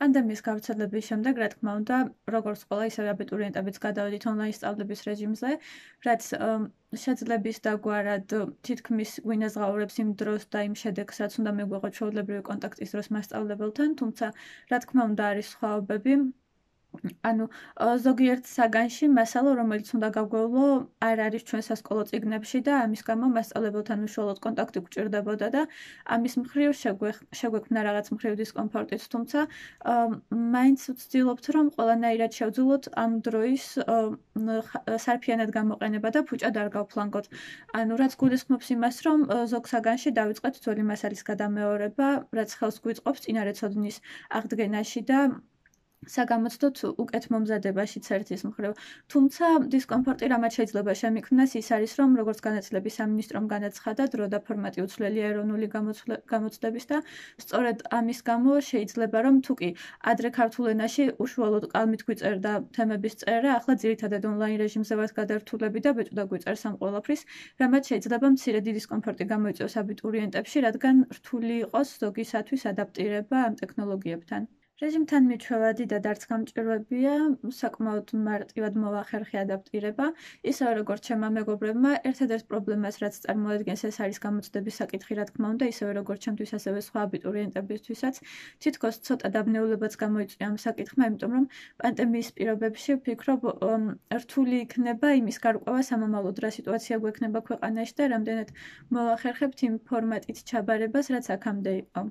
პანდემიის გავრცელების შემდეგ, რა თქმა უნდა, როგორც ყველა ისევ აბიტურიენტებიც გადავედით ონლაინ სწავლების რეჟიმზე, რაც შეძლების დაგვარად თითქმის გვინაზღაურებს იმ დროს და იმ შედეგს, რაც უნდა მიგვეღოთ ჩვეულებრივი კონტაქტის დროს მასწავლებელთან, თუმცა, რა თქმა უნდა, არის სხვაობები. ანუ ზოგიერთ საგანში მასალა რომელიც უნდა გავგებლო არ არის ჩვენ სასკოლო წიგნებში და ამის გამო მასწავლებელთან უშუალოდ კონტაქტი გჭირდებოდა და ამის მხრივ შეგვექმნა რაღაც მხრივ დისკომფორტიც. თუმცა მაინც ვცდილობთ რომ ყველანაირად შევძულოთ ამ დროის სარფიანად გამოყენება და ფუჭად არ გავფლანგოთ. ანუ რაც გულისხმობს იმას რომ ზოგ საგანში დავიწყეთ ძველი მასალის გადამეორება რაც ხელს გვიწყობს წინარეცოდნის აღდგენაში და საგამოცდოთ უკეთ მომზადებაშიც ერთის მხრივ. თუმცა დისკომფორტი რამაც შეიძლება შემიქმნას ის არის, რომ როგორც განათლების სამინისტრომ განაცხადა, დრო და ფორმატი უცვლელი ეროვნული გამოცდების და სწორედ ამის გამო შეიძლება რომ თუკი ადრე ქართულ ენაში უშუალოდ ყალმით გვიწერდა თემების წერა, ახლა ძირითადად ონლაინ რეჟიმზე ვართ გადართულები და ბეჭდა გვიწერს ამ ყველაფრის, რამაც შეიძლება მცირე დისკომფორტი გამოიწვევს აბიტურიენტებში, რადგან რთული იყოს ზოგისათვის ადაპტირება ამ ტექნოლოგიებთან. რეჟიმთან მიჩვევა დიდად არც გამჭირვებია, საკმაოდ მარტივად მოახერხე ადაპტირება. ისევე როგორც ჩემმა მეგობრებმა, ერთადერთ პრობლემას, რაც წარმოადგენს, ეს არის გამოცდების საკითხი, რა თქმა უნდა, ისევე როგორც ჩემთვის, ასევე სხვა აბიტურიენტებისთვისაც, თითქოს ცოტა დაბნეულებაც გამოიწვია ამ საკითხმა, იმიტომ რომ პანდემიის პირობებში ვფიქრობ, რთული იქნება იმის გარკვევა სამომავლო დრა სიტუაცია გვექნება ქვეყანაში და რამდენად მოახერხებთ იმ ფორმატით ჩაბარებას, რაც აქამდე იყო.